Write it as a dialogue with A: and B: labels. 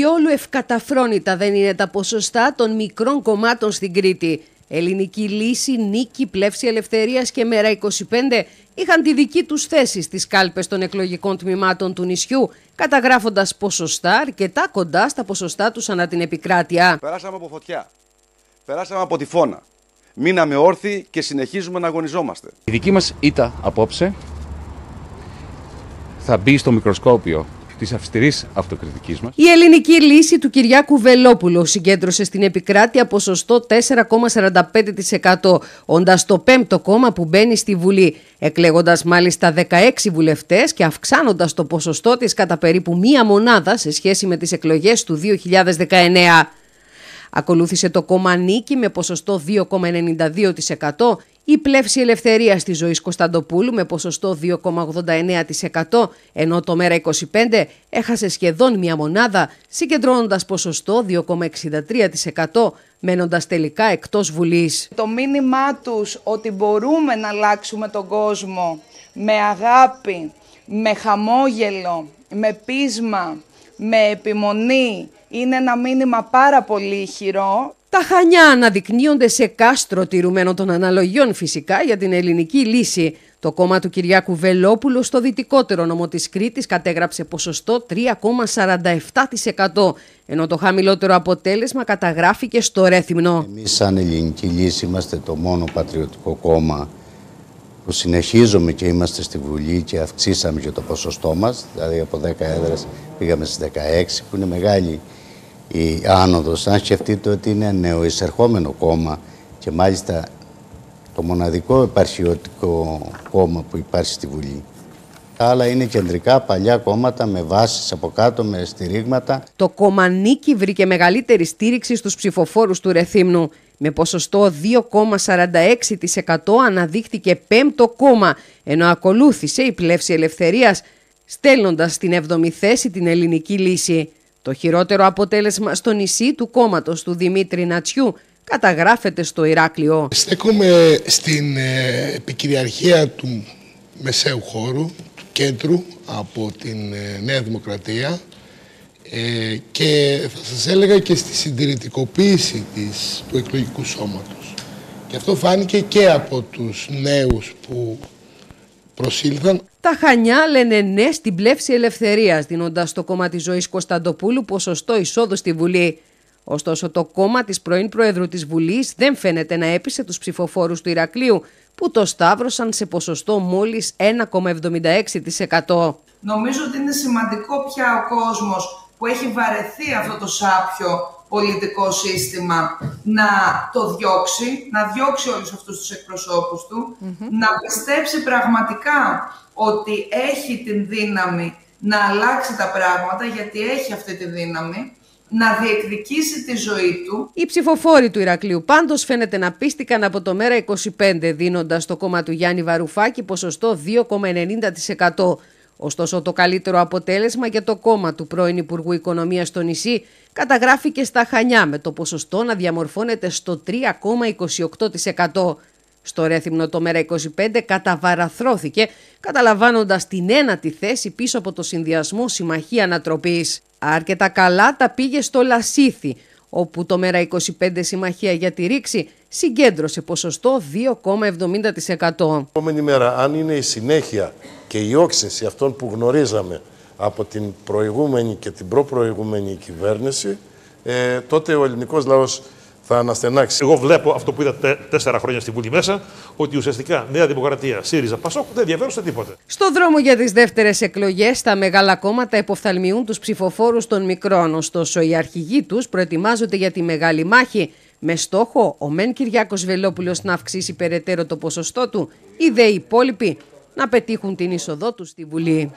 A: Διόλου ευκαταφρόνητα δεν είναι τα ποσοστά των μικρών κομμάτων στην Κρήτη. Ελληνική Λύση, Νίκη, Πλεύση Ελευθερίας και Μέρα 25 είχαν τη δική τους θέση στις κάλπες των εκλογικών τμήματων του νησιού, καταγράφοντας ποσοστά αρκετά κοντά στα ποσοστά τους ανά την επικράτεια.
B: Περάσαμε από φωτιά, περάσαμε από τυφώνα, μείναμε όρθιοι και συνεχίζουμε να αγωνιζόμαστε.
C: Η δική μας ήττα απόψε θα μπει στο μικροσκόπιο της αυστηρής αυτοκριτικής μας.
A: Η ελληνική λύση του Κυριάκου Βελόπουλου συγκέντρωσε στην επικράτεια ποσοστό 4,45%, όντας το πέμπτο κόμμα που μπαίνει στη Βουλή, εκλέγοντας μάλιστα 16 βουλευτές και αυξάνοντας το ποσοστό της κατά περίπου μία μονάδα σε σχέση με τις εκλογές του 2019. Ακολούθησε το κόμμα Νίκη με ποσοστό 2,92%, η πλεύση ελευθερίας της ζωής Κωνσταντοπούλου με ποσοστό 2,89%, ενώ το ΜΕΡΑ 25 έχασε σχεδόν μία μονάδα, συγκεντρώνοντας ποσοστό 2,63%, μένοντας τελικά εκτός Βουλής.
D: Το μήνυμά τους ότι μπορούμε να αλλάξουμε τον κόσμο με αγάπη, με χαμόγελο, με πείσμα, με επιμονή, είναι ένα μήνυμα πάρα πολύ χειρό.
A: Τα Χανιά αναδεικνύονται σε κάστρο τηρουμένο των αναλογιών φυσικά για την ελληνική λύση. Το κόμμα του Κυριάκου Βελόπουλου στο δυτικότερο νομό της Κρήτης κατέγραψε ποσοστό 3,47% ενώ το χαμηλότερο αποτέλεσμα καταγράφηκε στο Ρέθυμνο.
E: Εμείς σαν ελληνική λύση είμαστε το μόνο πατριωτικό κόμμα που συνεχίζουμε και είμαστε στη Βουλή και αυξήσαμε και το ποσοστό μας, δηλαδή από 10 έδρες πήγαμε στις 16 που είναι μεγάλη η άνοδος. Αν σκεφτείτε ότι είναι νεοεισερχόμενο κόμμα και μάλιστα το μοναδικό επαρχιωτικό κόμμα που υπάρχει στη Βουλή. Τα άλλα είναι κεντρικά παλιά κόμματα με βάσεις από κάτω, με στηρίγματα.
A: Το κόμμα Νίκη βρήκε μεγαλύτερη στήριξη στους ψηφοφόρους του Ρεθύμνου. Με ποσοστό 2,46% αναδείχθηκε πέμπτο κόμμα, ενώ ακολούθησε η πλεύση ελευθερίας, στέλνοντας στην 7η θέση την ελληνική λύση. Το χειρότερο αποτέλεσμα στο νησί του κόμματος του Δημήτρη Νατσιού καταγράφεται στο Ηράκλειο.
F: Στέκομαι στην ε, επικυριαρχία του μεσαίου χώρου, του κέντρου από την ε, Νέα Δημοκρατία ε, και θα σας έλεγα και στη συντηρητικοποίηση της, του εκλογικού σώματος. Και αυτό φάνηκε και από τους νέους που προσήλθαν.
A: Τα Χανιά λένε ναι στην πλεύση ελευθερίας, δίνοντας στο κόμμα της ζωής Κωνσταντοπούλου ποσοστό εισόδου στη Βουλή. Ωστόσο, το κόμμα της πρώην Προέδρου της Βουλής δεν φαίνεται να έπεισε τους ψηφοφόρους του Ηρακλείου, που το σταύρωσαν σε ποσοστό μόλις 1,76%.
D: Νομίζω ότι είναι σημαντικό πια ο κόσμος που έχει βαρεθεί αυτό το σάπιο πολιτικό σύστημα να το διώξει, να διώξει όλους αυτούς τους εκπροσώπους του, να πιστέψει πραγματικά ότι έχει την δύναμη να αλλάξει τα πράγματα, γιατί έχει αυτή τη δύναμη, να διεκδικήσει τη ζωή του.
A: Οι ψηφοφόροι του Ηρακλείου πάντως φαίνεται να πίστηκαν από το μέρα 25, δίνοντας το κόμμα του Γιάννη Βαρουφάκη ποσοστό 2,90%. Ωστόσο, το καλύτερο αποτέλεσμα για το κόμμα του πρώην Υπουργού Οικονομίας στο νησί καταγράφηκε στα Χανιά με το ποσοστό να διαμορφώνεται στο 3,28%. Στο Ρέθυμνο το Μέρα 25 καταβαραθρώθηκε, καταλαμβάνοντας την ένατη θέση πίσω από το συνδυασμό Συμμαχία Ανατροπής. Αρκετά καλά τα πήγε στο Λασίθι, όπου το Μέρα 25 Συμμαχία για τη Ρήξη συγκέντρωσε ποσοστό 2,70%.
G: Επόμενη μέρα, αν είναι η συνέχεια και η όξεση αυτών που γνωρίζαμε από την προηγούμενη και την προπροηγούμενη κυβέρνηση, ε, τότε ο ελληνικός λαός θα αναστενάξει.
H: Εγώ βλέπω αυτό που είδα τέσσερα χρόνια στη Βουλή μέσα, ότι ουσιαστικά Νέα Δημοκρατία, ΣΥΡΙΖΑ, ΠΑΣΟΚ δεν διαφέρουν σε τίποτε.
A: Στο δρόμο για τις δεύτερες εκλογές, τα μεγάλα κόμματα υποφθαλμιούν τους ψηφοφόρους των μικρών. Ωστόσο, οι αρχηγοί τους προετοιμάζονται για τη μεγάλη μάχη. Με στόχο ο Μεν Κυριάκος Βελόπουλος να αυξήσει περαιτέρω το ποσοστό του, οι δε οι υπόλοιποι να πετύχουν την είσοδό τους στη Βουλή.